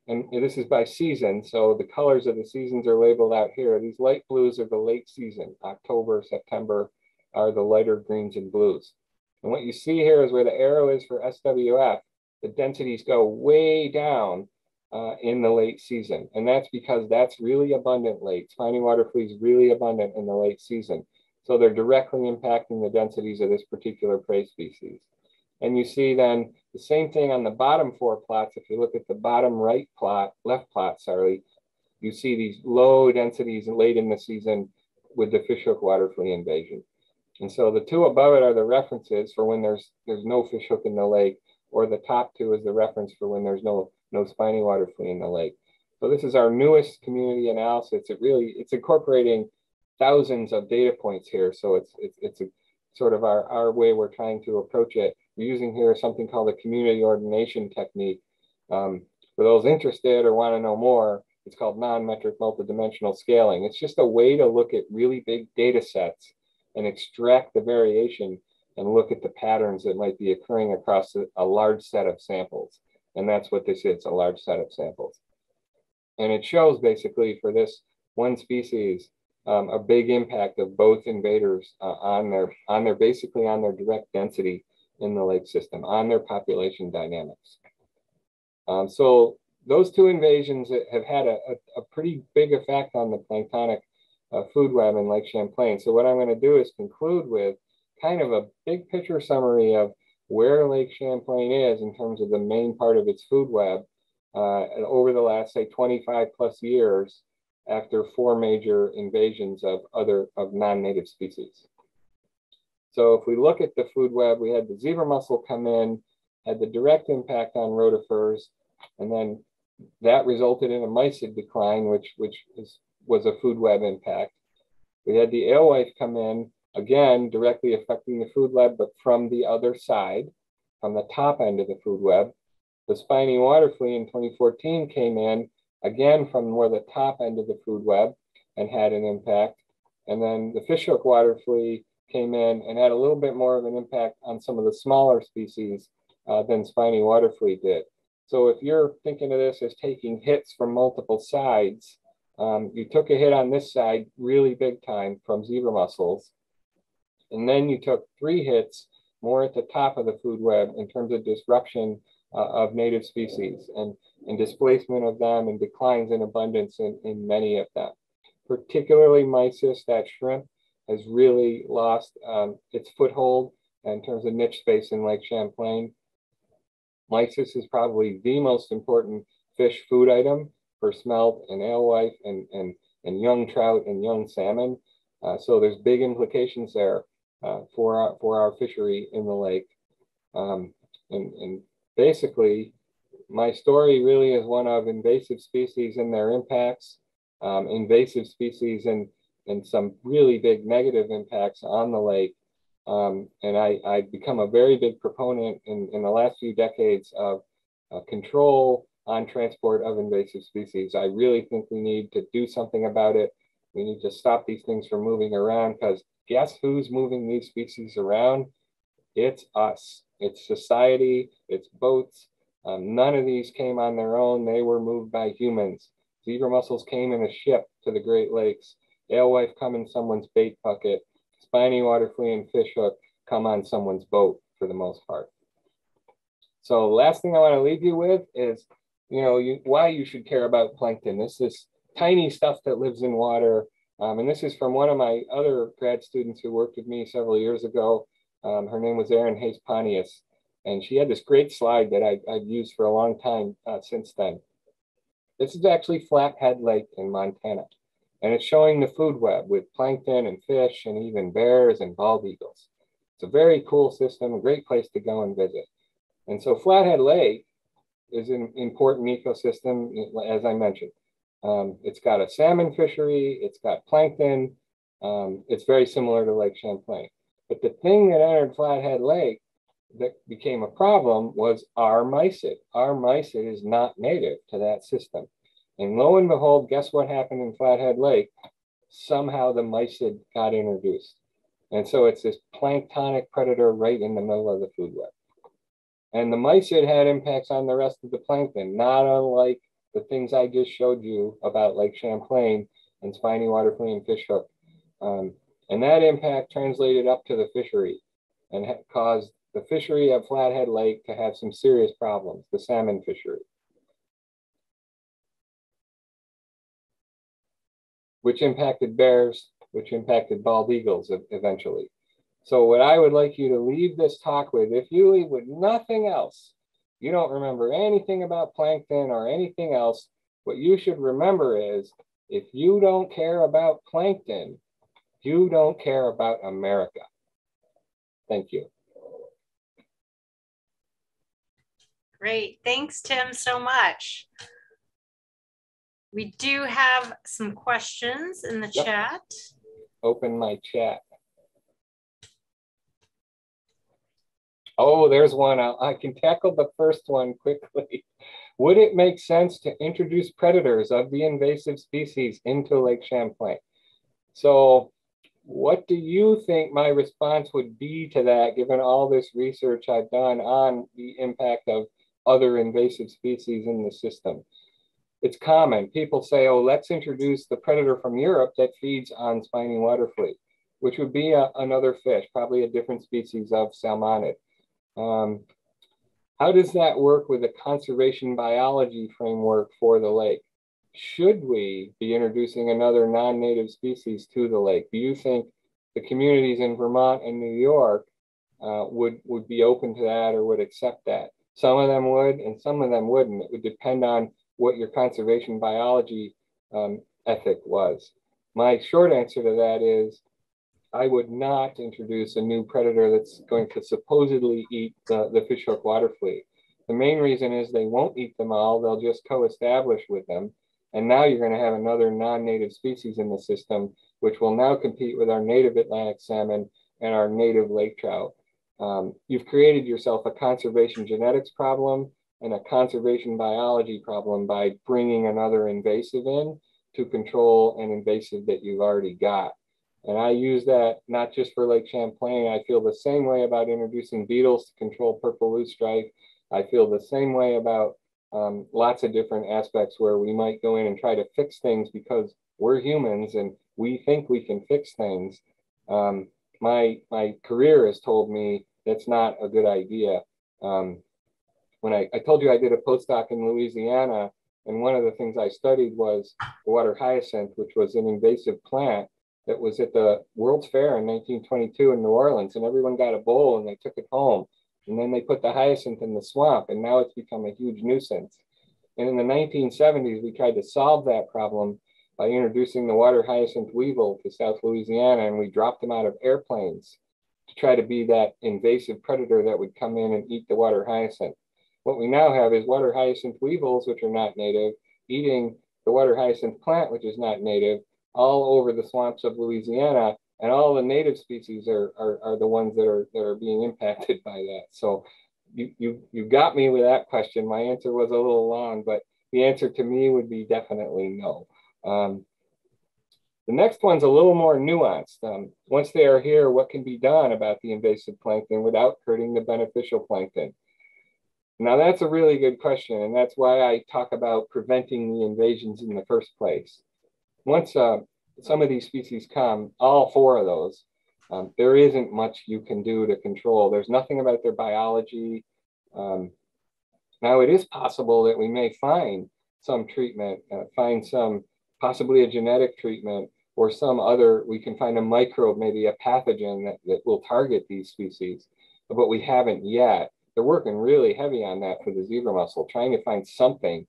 And this is by season. So the colors of the seasons are labeled out here. These light blues are the late season, October, September, are the lighter greens and blues. And what you see here is where the arrow is for SWF, the densities go way down uh, in the late season. And that's because that's really abundant late. Spiny water flea is really abundant in the late season. So they're directly impacting the densities of this particular prey species. And you see then the same thing on the bottom four plots. If you look at the bottom right plot, left plot, sorry, you see these low densities late in the season with the fishhook water flea invasion. And so the two above it are the references for when there's there's no fishhook in the lake, or the top two is the reference for when there's no no spiny water flea in the lake. So this is our newest community analysis. It really it's incorporating thousands of data points here. So it's it's it's a sort of our, our way we're trying to approach it. We're using here something called the community ordination technique. Um, for those interested or want to know more, it's called non-metric multidimensional scaling. It's just a way to look at really big data sets and extract the variation and look at the patterns that might be occurring across a, a large set of samples. And that's what this is, a large set of samples. And it shows basically for this one species, um, a big impact of both invaders uh, on their, on their, basically on their direct density in the lake system, on their population dynamics. Um, so those two invasions have had a, a, a pretty big effect on the planktonic uh, food web in Lake Champlain. So what I'm going to do is conclude with kind of a big picture summary of where Lake Champlain is in terms of the main part of its food web uh, over the last, say, 25 plus years after four major invasions of other of non-native species. So if we look at the food web, we had the zebra mussel come in, had the direct impact on rotifers, and then that resulted in a mysid decline, which, which is was a food web impact. We had the alewife come in, again, directly affecting the food web, but from the other side, from the top end of the food web. The spiny water flea in 2014 came in, again, from more the top end of the food web and had an impact. And then the fishhook water flea came in and had a little bit more of an impact on some of the smaller species uh, than spiny water flea did. So if you're thinking of this as taking hits from multiple sides, um, you took a hit on this side really big time from zebra mussels. And then you took three hits more at the top of the food web in terms of disruption uh, of native species and, and displacement of them and declines in abundance in, in many of them. Particularly mysis, that shrimp, has really lost um, its foothold in terms of niche space in Lake Champlain. Mysis is probably the most important fish food item for smelt and alewife and, and, and young trout and young salmon. Uh, so there's big implications there uh, for, our, for our fishery in the lake. Um, and, and basically, my story really is one of invasive species and their impacts, um, invasive species and, and some really big negative impacts on the lake. Um, and I, I've become a very big proponent in, in the last few decades of uh, control on transport of invasive species. I really think we need to do something about it. We need to stop these things from moving around because guess who's moving these species around? It's us. It's society, it's boats. Um, none of these came on their own. They were moved by humans. Zebra mussels came in a ship to the Great Lakes. Alewife come in someone's bait bucket. Spiny water flea and fishhook come on someone's boat for the most part. So last thing I want to leave you with is, you know, you, why you should care about plankton. This is tiny stuff that lives in water. Um, and this is from one of my other grad students who worked with me several years ago. Um, her name was Erin Hayes Pontius, and she had this great slide that I, have used for a long time uh, since then. This is actually Flathead Lake in Montana, and it's showing the food web with plankton and fish and even bears and bald eagles. It's a very cool system, a great place to go and visit. And so Flathead Lake is an important ecosystem, as I mentioned. Um, it's got a salmon fishery, it's got plankton, um, it's very similar to Lake Champlain. But the thing that entered Flathead Lake that became a problem was our mysid. Our is not native to that system. And lo and behold, guess what happened in Flathead Lake? Somehow the mysid got introduced. And so it's this planktonic predator right in the middle of the food web. And the mysid had impacts on the rest of the plankton, not unlike the things I just showed you about Lake Champlain and spiny water flea and fishhook. Um, and that impact translated up to the fishery and caused the fishery of Flathead Lake to have some serious problems, the salmon fishery. Which impacted bears, which impacted bald eagles eventually. So what I would like you to leave this talk with, if you leave with nothing else, you don't remember anything about plankton or anything else, what you should remember is if you don't care about plankton, you don't care about America. Thank you. Great. Thanks, Tim, so much. We do have some questions in the yep. chat. Open my chat. Oh, there's one. I can tackle the first one quickly. Would it make sense to introduce predators of the invasive species into Lake Champlain? So what do you think my response would be to that, given all this research I've done on the impact of other invasive species in the system? It's common. People say, oh, let's introduce the predator from Europe that feeds on spiny water flea, which would be a, another fish, probably a different species of salmonid. Um, how does that work with a conservation biology framework for the lake? should we be introducing another non-native species to the lake? Do you think the communities in Vermont and New York uh, would, would be open to that or would accept that? Some of them would and some of them wouldn't. It would depend on what your conservation biology um, ethic was. My short answer to that is I would not introduce a new predator that's going to supposedly eat the, the fishhook water flea. The main reason is they won't eat them all, they'll just co-establish with them. And now you're going to have another non-native species in the system, which will now compete with our native Atlantic salmon and our native lake trout. Um, you've created yourself a conservation genetics problem and a conservation biology problem by bringing another invasive in to control an invasive that you've already got. And I use that not just for Lake Champlain. I feel the same way about introducing beetles to control purple loosestrife. I feel the same way about um, lots of different aspects where we might go in and try to fix things because we're humans and we think we can fix things. Um, my my career has told me that's not a good idea. Um, when I, I told you I did a postdoc in Louisiana, and one of the things I studied was water hyacinth, which was an invasive plant that was at the World's Fair in 1922 in New Orleans, and everyone got a bowl and they took it home. And then they put the hyacinth in the swamp, and now it's become a huge nuisance. And in the 1970s, we tried to solve that problem by introducing the water hyacinth weevil to South Louisiana, and we dropped them out of airplanes to try to be that invasive predator that would come in and eat the water hyacinth. What we now have is water hyacinth weevils, which are not native, eating the water hyacinth plant, which is not native, all over the swamps of Louisiana. And all the native species are, are, are the ones that are, that are being impacted by that. So you, you, you got me with that question. My answer was a little long, but the answer to me would be definitely no. Um, the next one's a little more nuanced. Um, once they are here, what can be done about the invasive plankton without hurting the beneficial plankton? Now, that's a really good question, and that's why I talk about preventing the invasions in the first place. Once uh, some of these species come, all four of those, um, there isn't much you can do to control. There's nothing about their biology. Um, now, it is possible that we may find some treatment, uh, find some possibly a genetic treatment or some other, we can find a microbe, maybe a pathogen that, that will target these species, but we haven't yet they're working really heavy on that for the zebra mussel, trying to find something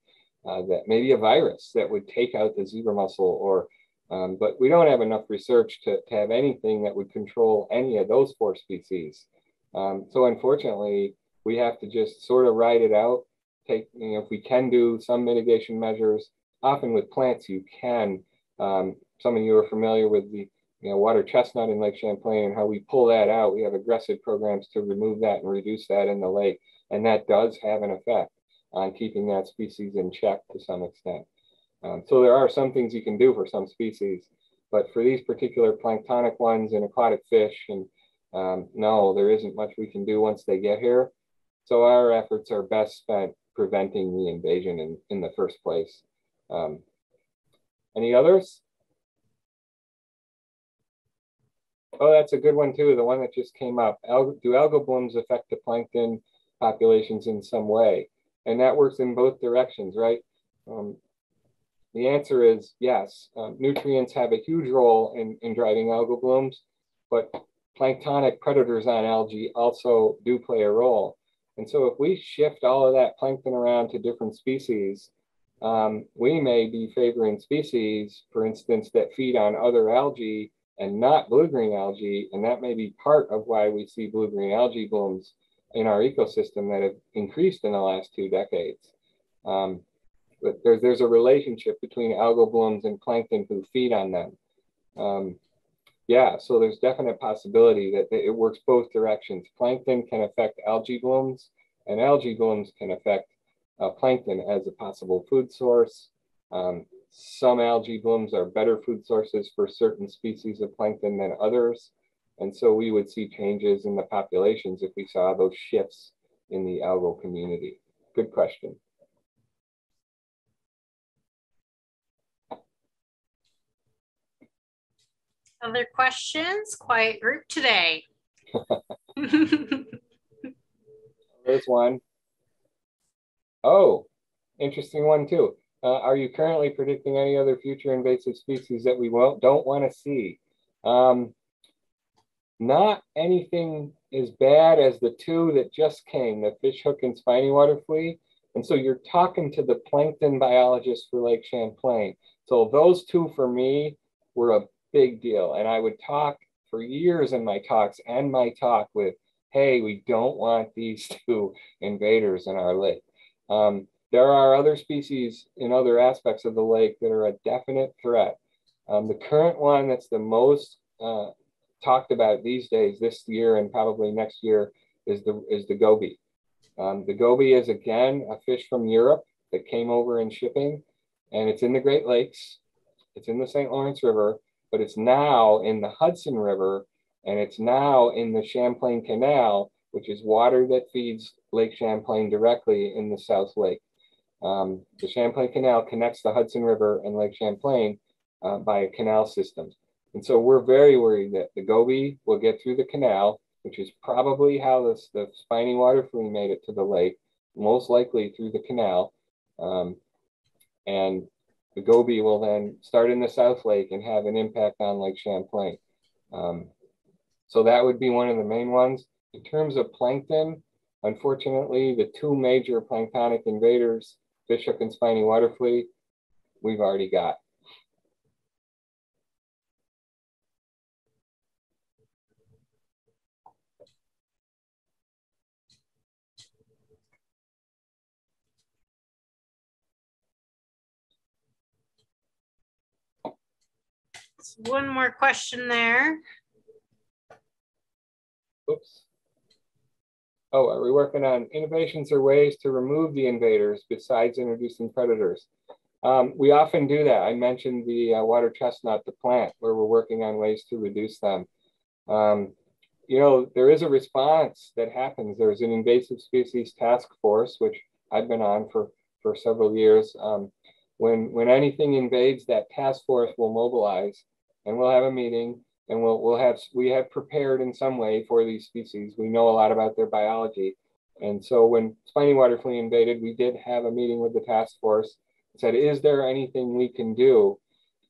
uh, that maybe a virus that would take out the zebra mussel or um, but we don't have enough research to, to have anything that would control any of those four species. Um, so unfortunately, we have to just sort of ride it out. Take, you know, if we can do some mitigation measures, often with plants, you can. Um, some of you are familiar with the you know, water chestnut in Lake Champlain and how we pull that out. We have aggressive programs to remove that and reduce that in the lake. And that does have an effect on keeping that species in check to some extent. Um, so there are some things you can do for some species, but for these particular planktonic ones and aquatic fish, and um, no, there isn't much we can do once they get here. So our efforts are best spent preventing the invasion in, in the first place. Um, any others? Oh, that's a good one too. The one that just came up. Do algal blooms affect the plankton populations in some way? And that works in both directions, right? Um, the answer is yes. Um, nutrients have a huge role in, in driving algal blooms, but planktonic predators on algae also do play a role. And so if we shift all of that plankton around to different species, um, we may be favoring species, for instance, that feed on other algae and not blue-green algae. And that may be part of why we see blue-green algae blooms in our ecosystem that have increased in the last two decades. Um, but there's, there's a relationship between algal blooms and plankton who feed on them. Um, yeah, so there's definite possibility that it works both directions. Plankton can affect algae blooms and algae blooms can affect uh, plankton as a possible food source. Um, some algae blooms are better food sources for certain species of plankton than others. And so we would see changes in the populations if we saw those shifts in the algal community. Good question. Other questions? Quiet group today. There's one. Oh, interesting one too. Uh, are you currently predicting any other future invasive species that we won't, don't want to see? Um, not anything as bad as the two that just came, the fishhook and spiny water flea. And so you're talking to the plankton biologist for Lake Champlain. So those two for me were a big deal. And I would talk for years in my talks and my talk with, hey, we don't want these two invaders in our lake. Um, there are other species in other aspects of the lake that are a definite threat. Um, the current one that's the most uh, talked about these days, this year and probably next year, is the is the goby. Um, the goby is again a fish from Europe that came over in shipping, and it's in the Great Lakes. It's in the St. Lawrence River, but it's now in the Hudson River, and it's now in the Champlain Canal, which is water that feeds Lake Champlain directly in the South Lake. Um, the Champlain Canal connects the Hudson River and Lake Champlain uh, by a canal system. And so we're very worried that the goby will get through the canal, which is probably how this, the spiny water flea made it to the lake, most likely through the canal. Um, and the goby will then start in the South Lake and have an impact on Lake Champlain. Um, so that would be one of the main ones. In terms of plankton, unfortunately, the two major planktonic invaders, fishhook and spiny water flea, we've already got. One more question there. Oops. Oh, are we working on innovations or ways to remove the invaders besides introducing predators? Um, we often do that. I mentioned the uh, water chestnut, the plant, where we're working on ways to reduce them. Um, you know, there is a response that happens. There's an invasive species task force, which I've been on for, for several years. Um, when, when anything invades, that task force will mobilize and we'll have a meeting and we'll, we'll have, we have prepared in some way for these species. We know a lot about their biology. And so when spiny water flea invaded, we did have a meeting with the task force and said, is there anything we can do?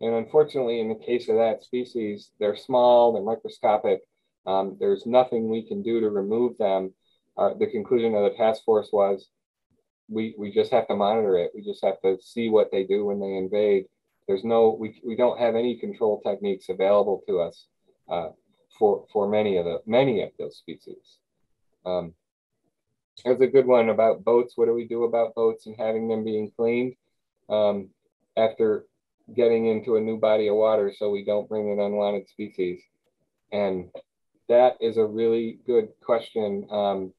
And unfortunately, in the case of that species, they're small, they're microscopic. Um, there's nothing we can do to remove them. Uh, the conclusion of the task force was we, we just have to monitor it. We just have to see what they do when they invade there's no, we, we don't have any control techniques available to us uh, for, for many of the, many of those species. Um, there's a good one about boats. What do we do about boats and having them being cleaned um, after getting into a new body of water so we don't bring in unwanted species? And that is a really good question. Um,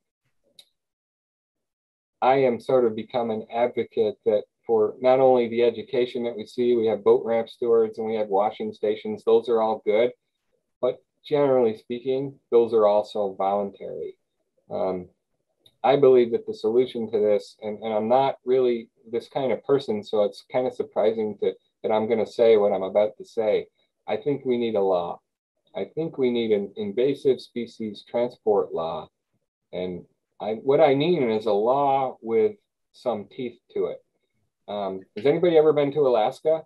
I am sort of become an advocate that for not only the education that we see, we have boat ramp stewards and we have washing stations. Those are all good, but generally speaking, those are also voluntary. Um, I believe that the solution to this, and, and I'm not really this kind of person, so it's kind of surprising to, that I'm going to say what I'm about to say. I think we need a law. I think we need an invasive species transport law. And I, what I mean is a law with some teeth to it. Um, has anybody ever been to Alaska?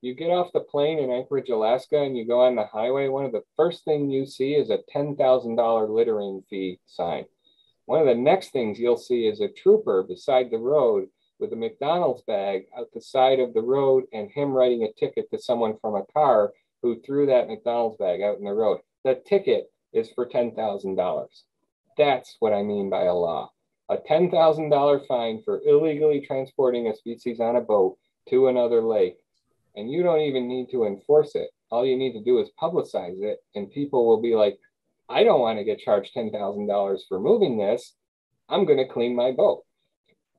You get off the plane in Anchorage, Alaska, and you go on the highway. One of the first things you see is a $10,000 littering fee sign. One of the next things you'll see is a trooper beside the road with a McDonald's bag out the side of the road and him writing a ticket to someone from a car who threw that McDonald's bag out in the road. The ticket is for $10,000. That's what I mean by a law a $10,000 fine for illegally transporting a species on a boat to another lake. And you don't even need to enforce it. All you need to do is publicize it, and people will be like, I don't want to get charged $10,000 for moving this. I'm going to clean my boat.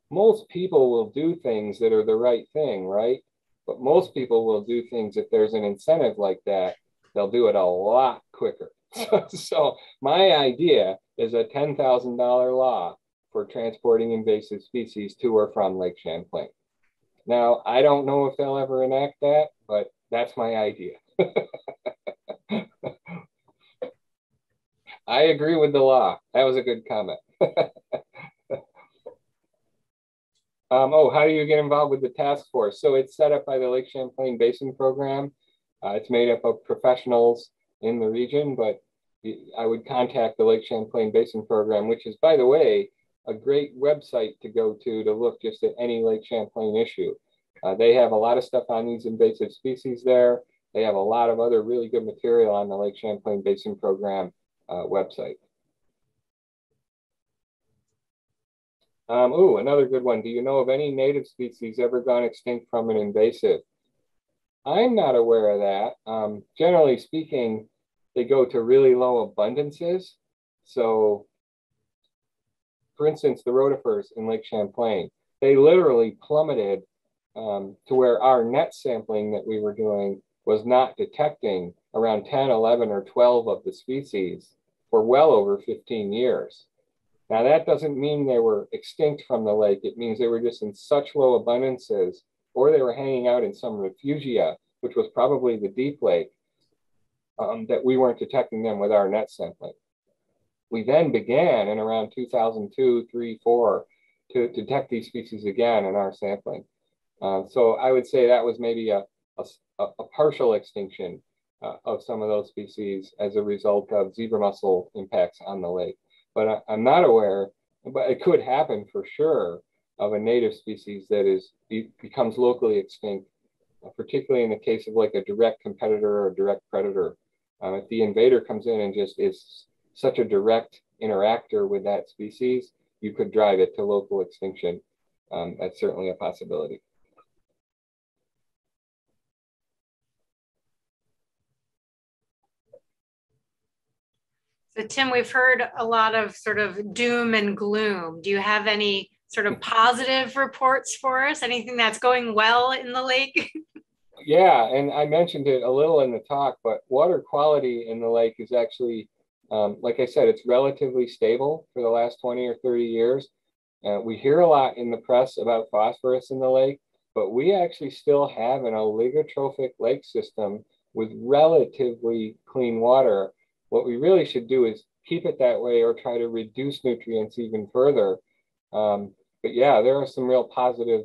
Most people will do things that are the right thing, right? But most people will do things if there's an incentive like that, they'll do it a lot quicker. so, my idea is a $10,000 law for transporting invasive species to or from Lake Champlain. Now, I don't know if they'll ever enact that, but that's my idea. I agree with the law. That was a good comment. um, oh, how do you get involved with the task force? So it's set up by the Lake Champlain Basin Program. Uh, it's made up of professionals in the region, but I would contact the Lake Champlain Basin Program, which is, by the way, a great website to go to to look just at any Lake Champlain issue. Uh, they have a lot of stuff on these invasive species there. They have a lot of other really good material on the Lake Champlain Basin Program uh, website. Um, ooh, another good one. Do you know of any native species ever gone extinct from an invasive? I'm not aware of that. Um, generally speaking, they go to really low abundances. So for instance, the rotifers in Lake Champlain, they literally plummeted um, to where our net sampling that we were doing was not detecting around 10, 11, or 12 of the species for well over 15 years. Now, that doesn't mean they were extinct from the lake. It means they were just in such low abundances, or they were hanging out in some refugia, which was probably the deep lake, um, that we weren't detecting them with our net sampling. We then began in around 2002, 3, 4 to detect these species again in our sampling. Uh, so I would say that was maybe a, a, a partial extinction uh, of some of those species as a result of zebra mussel impacts on the lake. But I, am not aware, but it could happen for sure, of a native species that is be, becomes locally extinct, uh, particularly in the case of like a direct competitor or direct predator. Um, if the invader comes in and just is such a direct interactor with that species, you could drive it to local extinction. Um, that's certainly a possibility. So Tim, we've heard a lot of sort of doom and gloom. Do you have any sort of positive reports for us? Anything that's going well in the lake? yeah, and I mentioned it a little in the talk, but water quality in the lake is actually, um, like I said, it's relatively stable for the last 20 or 30 years. Uh, we hear a lot in the press about phosphorus in the lake, but we actually still have an oligotrophic lake system with relatively clean water what we really should do is keep it that way or try to reduce nutrients even further. Um, but yeah, there are some real positive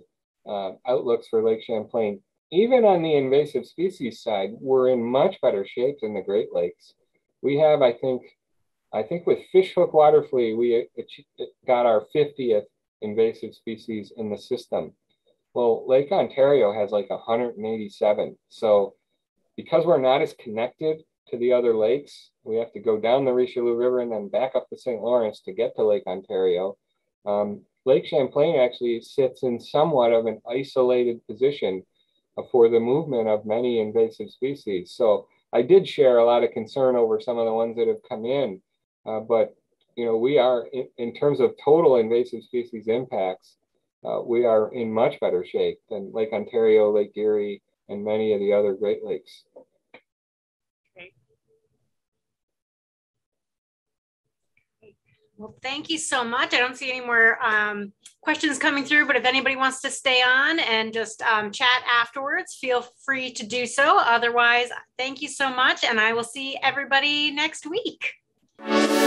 uh, outlooks for Lake Champlain. Even on the invasive species side, we're in much better shape than the Great Lakes. We have, I think, I think with fishhook water flea, we got our 50th invasive species in the system. Well, Lake Ontario has like 187. So because we're not as connected to the other lakes. We have to go down the Richelieu River and then back up the St. Lawrence to get to Lake Ontario. Um, Lake Champlain actually sits in somewhat of an isolated position for the movement of many invasive species. So I did share a lot of concern over some of the ones that have come in, uh, but you know we are in, in, terms of total invasive species impacts, uh, we are in much better shape than Lake Ontario, Lake Erie, and many of the other Great Lakes. Well, thank you so much. I don't see any more um, questions coming through, but if anybody wants to stay on and just um, chat afterwards, feel free to do so. Otherwise, thank you so much, and I will see everybody next week.